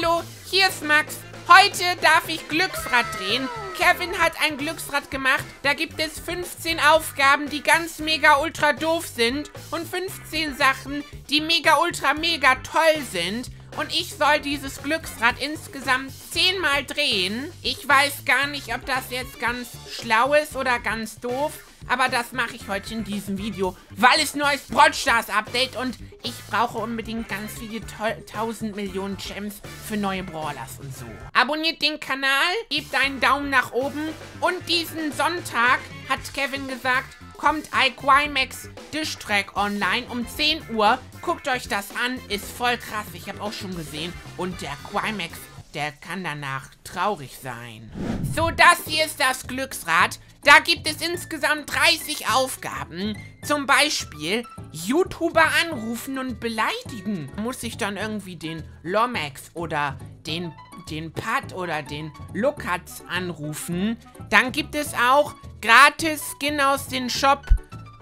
Hallo, hier ist Max. Heute darf ich Glücksrad drehen. Kevin hat ein Glücksrad gemacht. Da gibt es 15 Aufgaben, die ganz mega ultra doof sind und 15 Sachen, die mega ultra mega toll sind. Und ich soll dieses Glücksrad insgesamt 10 Mal drehen. Ich weiß gar nicht, ob das jetzt ganz schlau ist oder ganz doof. Aber das mache ich heute in diesem Video, weil es neues Broadstars Update und ich brauche unbedingt ganz viele tausend Millionen Gems für neue Brawlers und so. Abonniert den Kanal, gebt einen Daumen nach oben und diesen Sonntag hat Kevin gesagt, kommt iQuimax Distrack online um 10 Uhr. Guckt euch das an, ist voll krass. Ich habe auch schon gesehen. Und der Quimax, der kann danach traurig sein. So, das hier ist das Glücksrad. Da gibt es insgesamt 30 Aufgaben. Zum Beispiel YouTuber anrufen und beleidigen. Muss ich dann irgendwie den Lomax oder den, den Pat oder den Lukatz anrufen. Dann gibt es auch gratis Skin aus dem Shop.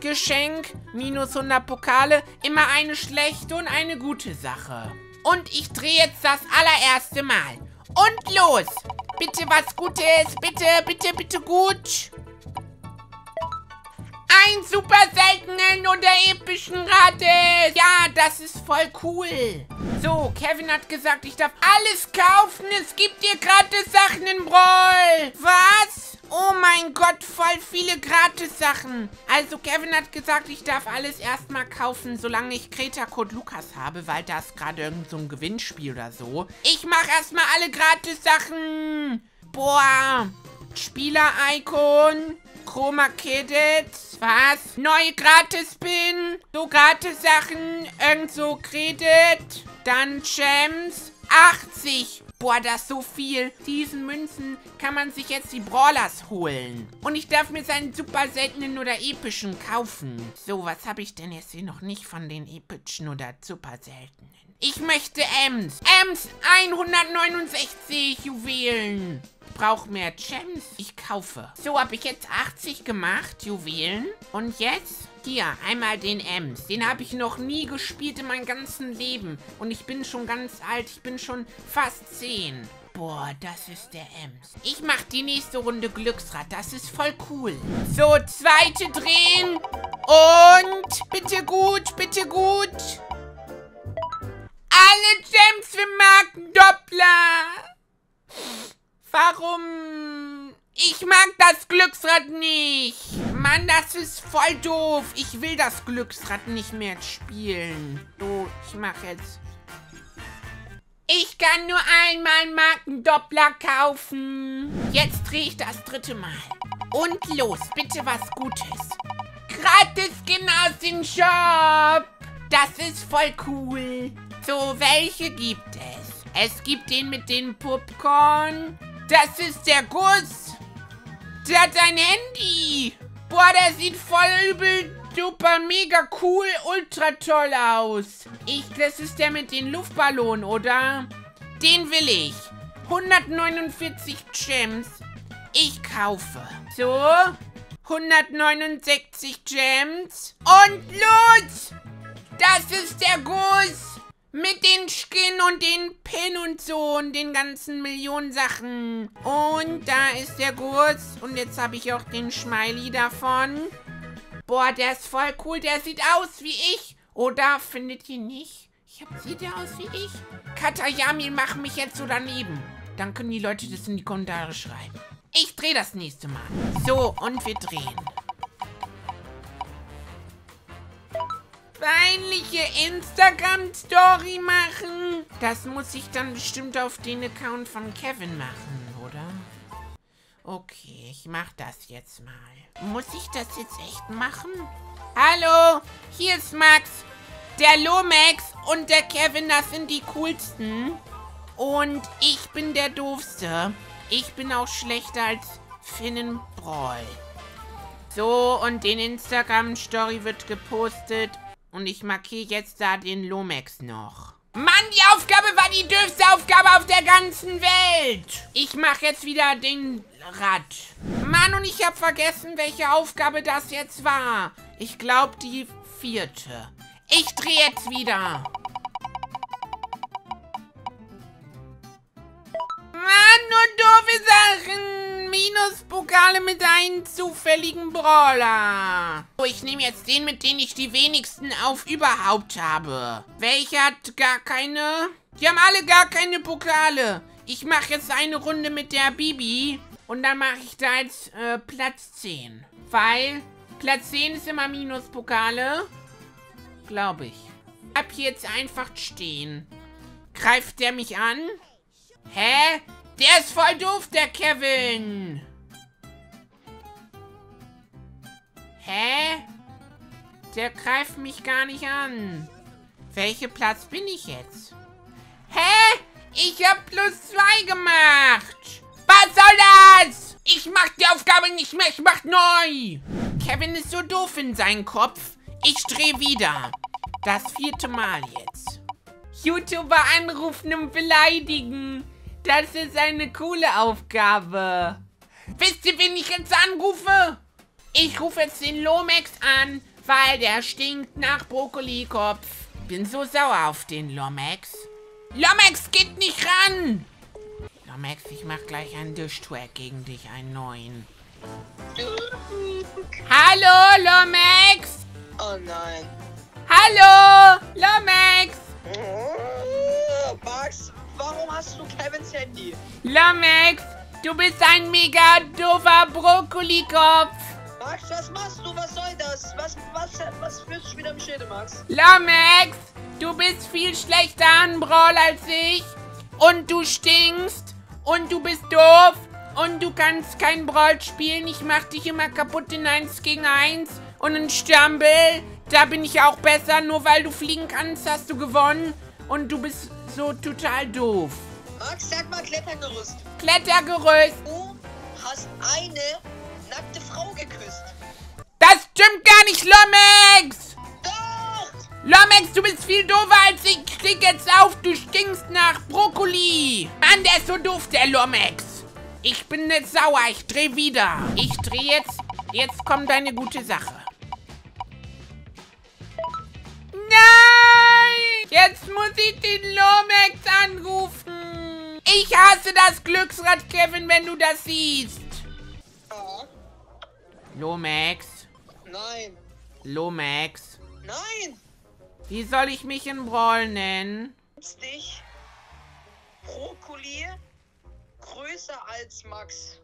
Geschenk, minus 100 Pokale, immer eine schlechte und eine gute Sache. Und ich drehe jetzt das allererste Mal. Und los! Bitte was Gutes, bitte, bitte, bitte gut ein super seltenen oder epischen Rates. Ja, das ist voll cool. So, Kevin hat gesagt, ich darf alles kaufen. Es gibt hier gratis Sachen in Brawl. Was? Oh mein Gott, voll viele Gratis-Sachen. Also Kevin hat gesagt, ich darf alles erstmal kaufen, solange ich Kreta-Code Lukas habe, weil das gerade irgend so ein Gewinnspiel oder so. Ich mache erstmal alle Gratis-Sachen. Boah. Spieler-Icon. Chroma Credits. Was? Neue Gratis-Pin. So Gratis-Sachen. Irgend so Credit. Dann Gems. 80. Boah, das ist so viel. Diesen Münzen kann man sich jetzt die Brawlers holen. Und ich darf mir seinen super seltenen oder epischen kaufen. So, was habe ich denn jetzt hier noch nicht von den epischen oder super seltenen? Ich möchte Ems. Ems 169 Juwelen brauche mehr Gems. Ich kaufe. So, habe ich jetzt 80 gemacht, Juwelen. Und jetzt hier, einmal den Ems. Den habe ich noch nie gespielt in meinem ganzen Leben. Und ich bin schon ganz alt. Ich bin schon fast 10. Boah, das ist der Ems. Ich mache die nächste Runde Glücksrad. Das ist voll cool. So, zweite drehen. Und bitte gut, bitte gut. Alle Gems für Markendoppler. Warum? Ich mag das Glücksrad nicht. Mann, das ist voll doof. Ich will das Glücksrad nicht mehr spielen. So, ich mach jetzt... Ich kann nur einmal Markendoppler kaufen. Jetzt drehe ich das dritte Mal. Und los, bitte was Gutes. Gratis Skin aus dem Shop. Das ist voll cool. So, welche gibt es? Es gibt den mit den Popcorn, das ist der Guss. Der hat ein Handy. Boah, der sieht voll übel, super, mega cool, ultra toll aus. Ich, das ist der mit den Luftballonen, oder? Den will ich. 149 Gems. Ich kaufe. So. 169 Gems. Und los! Das ist der Guss. Mit den Skin und den Pin und so und den ganzen Millionen Sachen. Und da ist der Guss. Und jetzt habe ich auch den Smiley davon. Boah, der ist voll cool. Der sieht aus wie ich. Oder findet ihr nicht? Ich hab, sieht der aus wie ich? Katayami, mach mich jetzt so daneben. Dann können die Leute das in die Kommentare schreiben. Ich drehe das nächste Mal. So, und wir drehen. Peinliche Instagram-Story machen? Das muss ich dann bestimmt auf den Account von Kevin machen, oder? Okay, ich mach das jetzt mal. Muss ich das jetzt echt machen? Hallo, hier ist Max. Der Lomax und der Kevin, das sind die coolsten. Und ich bin der doofste. Ich bin auch schlechter als Finnen Brawl. So, und den Instagram-Story wird gepostet und ich markiere jetzt da den Lomax noch. Mann, die Aufgabe war die dürfste Aufgabe auf der ganzen Welt. Ich mache jetzt wieder den Rad. Mann, und ich habe vergessen, welche Aufgabe das jetzt war. Ich glaube, die vierte. Ich drehe jetzt wieder. Minuspokale mit einem zufälligen Brawler. So, ich nehme jetzt den, mit dem ich die wenigsten auf überhaupt habe. Welcher hat gar keine? Die haben alle gar keine Pokale. Ich mache jetzt eine Runde mit der Bibi. Und dann mache ich da jetzt äh, Platz 10. Weil Platz 10 ist immer Minuspokale. Glaube ich. Hier jetzt einfach stehen. Greift der mich an? Hä? Der ist voll doof, der Kevin. Hä? Der greift mich gar nicht an. Welcher Platz bin ich jetzt? Hä? Ich hab plus zwei gemacht. Was soll das? Ich mach die Aufgabe nicht mehr, ich mach neu. Kevin ist so doof in seinem Kopf. Ich dreh wieder. Das vierte Mal jetzt. YouTuber anrufen und beleidigen. Das ist eine coole Aufgabe. Wisst ihr, wen ich jetzt anrufe? Ich rufe jetzt den Lomex an, weil der stinkt nach Brokkolikopf. Bin so sauer auf den Lomex. Lomex, geht nicht ran! Lomex, ich mach gleich einen Dish-Track gegen dich, einen neuen. Hallo, Lomex! Oh nein. Hallo, Lomex! Max, warum hast du Kevins Handy? Lomex, du bist ein mega doofer Brokkolikopf. Max, was machst du? Was soll das? Was, was, was führst du wieder im Schilde, Max? Lomex, du bist viel schlechter an Brawl als ich. Und du stinkst. Und du bist doof. Und du kannst kein Brawl spielen. Ich mach dich immer kaputt in 1 gegen 1. Und in Stumble, da bin ich auch besser. Nur weil du fliegen kannst, hast du gewonnen. Und du bist so total doof. Max, sag mal Klettergerüst. Klettergerüst. Du hast eine nackte Geküsst. Das stimmt gar nicht, Lomex. Doch! Lomex, du bist viel doofer als ich. Steh jetzt auf, du stinkst nach Brokkoli. Mann, der ist so doof, der Lomex. Ich bin jetzt sauer, ich dreh wieder. Ich dreh jetzt. Jetzt kommt eine gute Sache. Nein! Jetzt muss ich den Lomex anrufen. Ich hasse das Glücksrad, Kevin, wenn du das siehst. Ja. Lomex. Nein. Lomex. Nein! Wie soll ich mich in Brawl nennen? Dich Brokkoli größer als Max.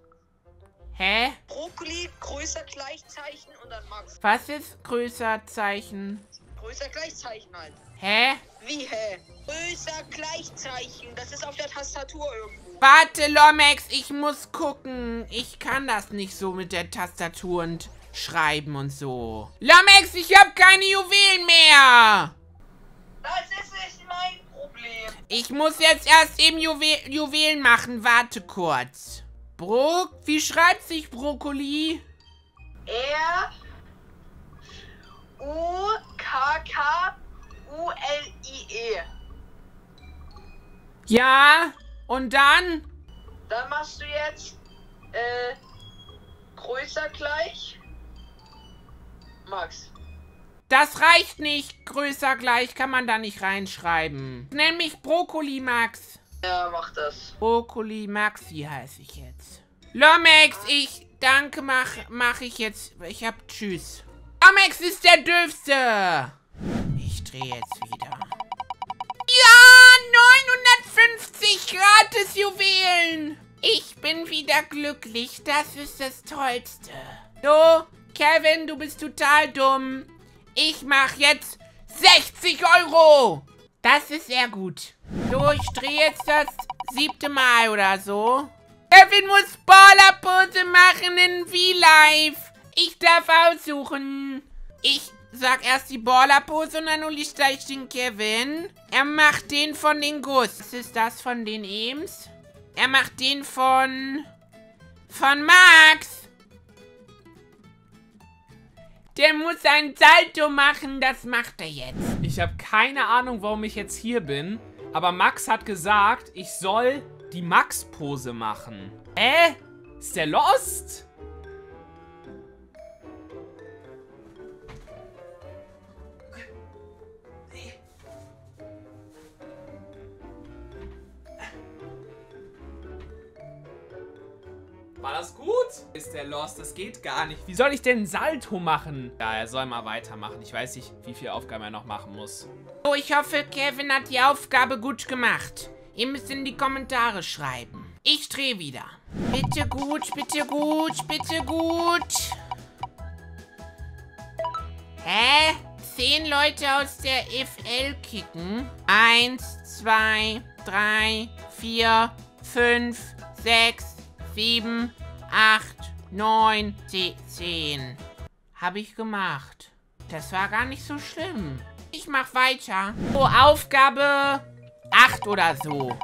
Hä? Brokkoli größer Gleichzeichen und dann Max. Was ist größer Zeichen? Größer Gleichzeichen halt. Hä? Wie, hä? Größer Gleichzeichen. Das ist auf der Tastatur irgendwo. Warte, Lomex, ich muss gucken. Ich kann das nicht so mit der Tastatur und schreiben und so. Lomex, ich habe keine Juwelen mehr. Das ist nicht mein Problem. Ich muss jetzt erst eben Juwe Juwelen machen. Warte kurz. Bro, wie schreibt sich Brokkoli? R Ja, und dann? Dann machst du jetzt äh größer gleich Max. Das reicht nicht. Größer gleich kann man da nicht reinschreiben. Nenn mich Brokkoli Max. Ja, mach das. Brokkoli Maxi heiße ich jetzt. Lomex, ich danke, mach, mach ich jetzt. Ich hab Tschüss. Lomex ist der Dürfste. Ich drehe jetzt wieder. Ja, 950 Gratis-Juwelen. Ich bin wieder glücklich. Das ist das Tollste. So, Kevin, du bist total dumm. Ich mach jetzt 60 Euro. Das ist sehr gut. So, ich drehe jetzt das siebte Mal oder so. Kevin muss Ballerpose machen in V-Live. Ich darf aussuchen. Ich sag erst die Ballerpose und dann hol ich gleich den Kevin. Er macht den von den Guss. Was ist das von den Ems? Er macht den von... Von Max. Der muss ein Salto machen, das macht er jetzt. Ich habe keine Ahnung, warum ich jetzt hier bin, aber Max hat gesagt, ich soll die Max-Pose machen. Hä? Ist der lost? War das gut? Ist der lost? Das geht gar nicht. Wie soll ich denn Salto machen? Ja, er soll mal weitermachen. Ich weiß nicht, wie viele Aufgaben er noch machen muss. So, ich hoffe, Kevin hat die Aufgabe gut gemacht. Ihr müsst in die Kommentare schreiben. Ich drehe wieder. Bitte gut, bitte gut, bitte gut. Hä? Zehn Leute aus der FL kicken. Eins, zwei, drei, vier, fünf, sechs, sieben, acht, neun, zehn. Habe ich gemacht. Das war gar nicht so schlimm. Ich mach weiter. So, Aufgabe 8 oder so.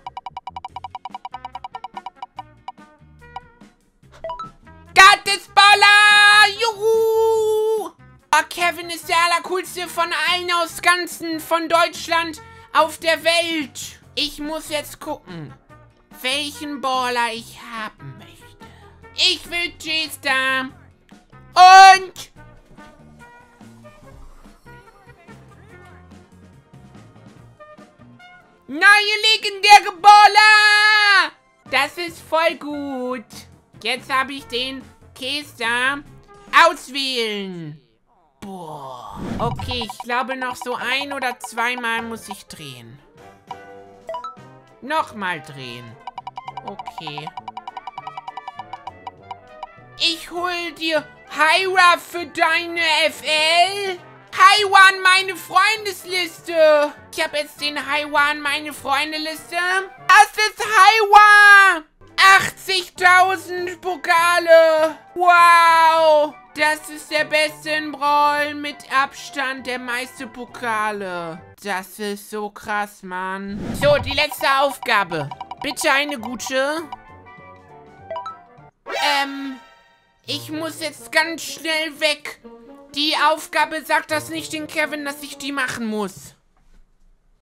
Gottesballer! Juhu! Oh, Kevin ist der allercoolste von allen aus ganzen von Deutschland auf der Welt. Ich muss jetzt gucken, welchen Baller ich möchte. Ich will G-Star. Und... Neue legendäre Baller! Das ist voll gut. Jetzt habe ich den Kester auswählen. Boah. Okay, ich glaube noch so ein oder zweimal muss ich drehen. Nochmal drehen. Okay. Ich hol dir Hyra für deine FL. Haiwan, meine Freundesliste. Ich habe jetzt den Haiwan, meine Freundeliste. Das ist Haiwan. 80.000 Pokale. Wow. Das ist der beste in Brawl mit Abstand der meiste Pokale. Das ist so krass, Mann. So, die letzte Aufgabe. Bitte eine gute. Ähm, ich muss jetzt ganz schnell weg. Die Aufgabe sagt das nicht den Kevin, dass ich die machen muss.